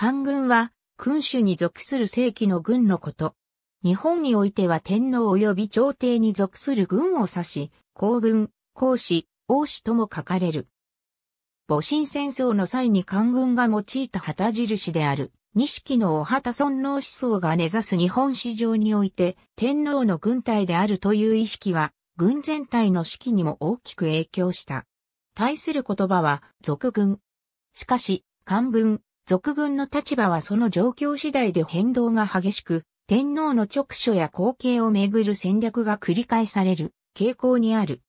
官軍は、君主に属する正規の軍のこと。日本においては天皇及び朝廷に属する軍を指し、皇軍、皇子、王子とも書かれる。戊辰戦争の際に官軍が用いた旗印である、錦のお旗尊皇思想が根ざす日本史上において、天皇の軍隊であるという意識は、軍全体の士気にも大きく影響した。対する言葉は、俗軍。しかし、官軍、俗軍の立場はその状況次第で変動が激しく、天皇の直所や後継をめぐる戦略が繰り返される傾向にある。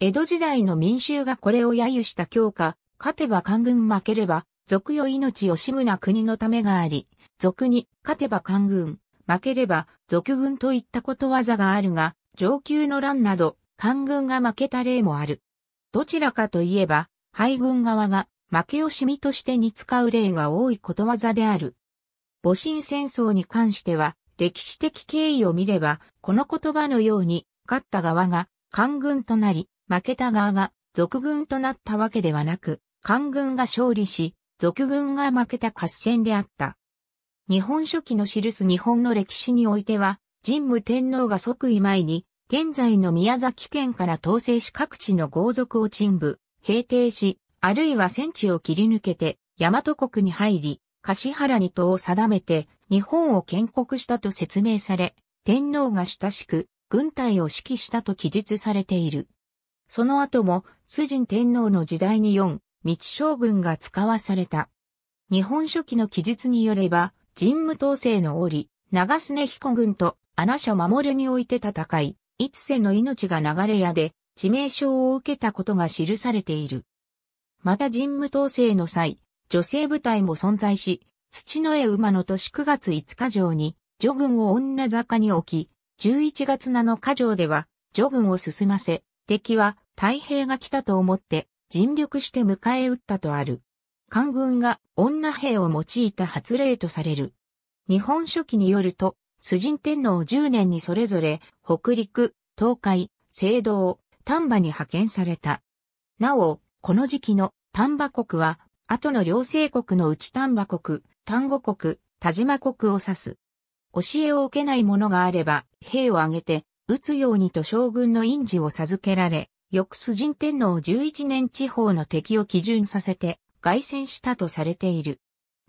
江戸時代の民衆がこれを揶揄した強化、勝てば官軍負ければ、賊よ命を惜むな国のためがあり、賊に勝てば官軍、負ければ賊軍といったことわざがあるが、上級の乱など、官軍が負けた例もある。どちらかといえば、敗軍側が負け惜しみとしてに使う例が多いことわざである。戊辰戦争に関しては、歴史的経緯を見れば、この言葉のように、勝った側が官軍となり、負けた側が賊軍となったわけではなく、官軍が勝利し、賊軍が負けた合戦であった。日本書紀の記す日本の歴史においては、神武天皇が即位前に、現在の宮崎県から統制し各地の豪族を鎮武、平定し、あるいは戦地を切り抜けて、大和国に入り、橿原に党を定めて、日本を建国したと説明され、天皇が親しく、軍隊を指揮したと記述されている。その後も、崇神天皇の時代に4、道将軍が使わされた。日本書紀の記述によれば、神武統制の折、長須根彦軍と穴所守において戦い、一世の命が流れ屋で、致命傷を受けたことが記されている。また神武統制の際、女性部隊も存在し、土の絵馬の年9月5日城に、女軍を女坂に置き、11月7日城では、女軍を進ませ、敵は太平が来たと思って尽力して迎え撃ったとある。官軍が女兵を用いた発令とされる。日本書紀によると、崇神天皇10年にそれぞれ北陸、東海、聖堂、丹波に派遣された。なお、この時期の丹波国は、後の両西国の内丹波国、丹後国、田島国を指す。教えを受けない者があれば、兵を挙げて、撃つようにと将軍の印字を授けられ、翌崇神天皇11年地方の敵を基準させて、凱旋したとされている。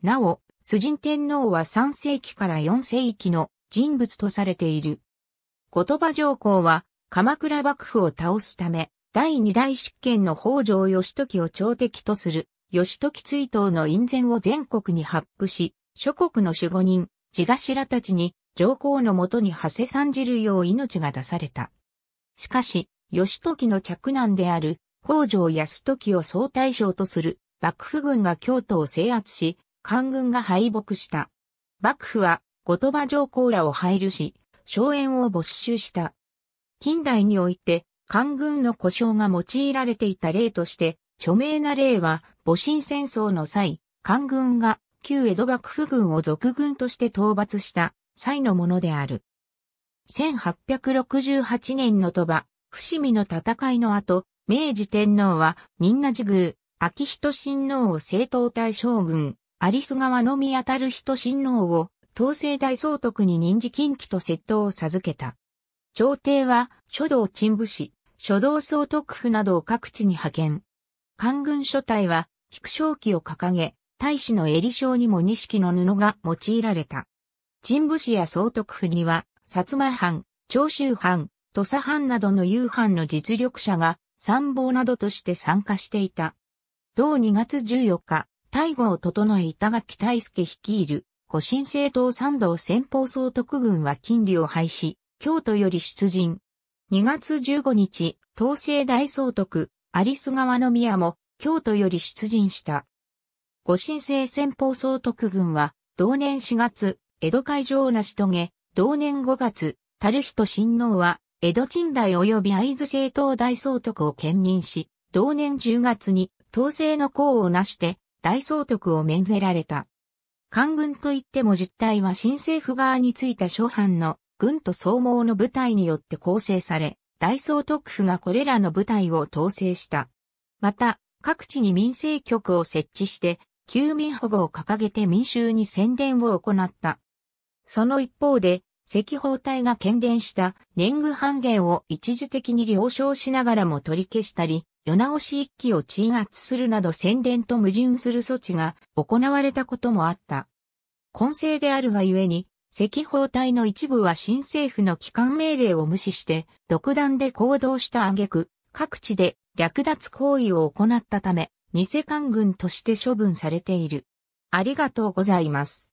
なお、崇神天皇は3世紀から4世紀の人物とされている。後鳥羽上皇は、鎌倉幕府を倒すため、第二代執権の北条義時を朝敵とする、義時追悼の院前を全国に発布し、諸国の守護人、地頭たちに、上皇のもとに馳せ参じるよう命が出された。しかし、義時の着男である、北条義時を総大将とする、幕府軍が京都を制圧し、官軍が敗北した。幕府は、後鳥羽上皇らを配慮し、荘園を没収した。近代において、官軍の故障が用いられていた例として、著名な例は、戊辰戦争の際、官軍が旧江戸幕府軍を続軍として討伐した際のものである。1868年の鳥羽、伏見の戦いの後、明治天皇は、仁和寺宮、秋人親王を正当大将軍、有栖川のみ当たる人親王を、統制大総督に任事近畿と窃盗を授けた。朝廷は、書道陳部氏、書道総督府などを各地に派遣。官軍書体は、菊章旗を掲げ、大使の襟章にも錦の布が用いられた。陳部氏や総督府には、薩摩藩、長州藩、土佐藩などの夕飯の実力者が参謀などとして参加していた。同2月14日、大護を整え板垣大輔率いる、古新政党三道先方総督軍は金利を廃止、京都より出陣。2月15日、東西大総督、有栖川の宮も、京都より出陣した。御神聖先方総督軍は、同年4月、江戸海上を成し遂げ、同年5月、樽人親王は、江戸鎮大及び会津政党大総督を兼任し、同年10月に統制の功をなして大総督を免ぜられた。官軍といっても実態は新政府側についた諸藩の軍と総合の部隊によって構成され、大総督府がこれらの部隊を統制した。また、各地に民政局を設置して、休民保護を掲げて民衆に宣伝を行った。その一方で、赤報隊が検伝した年貢半減を一時的に了承しながらも取り消したり、世直し一揆を鎮圧するなど宣伝と矛盾する措置が行われたこともあった。混成であるがゆえに、赤報隊の一部は新政府の機関命令を無視して、独断で行動した挙句、各地で略奪行為を行ったため、偽官軍として処分されている。ありがとうございます。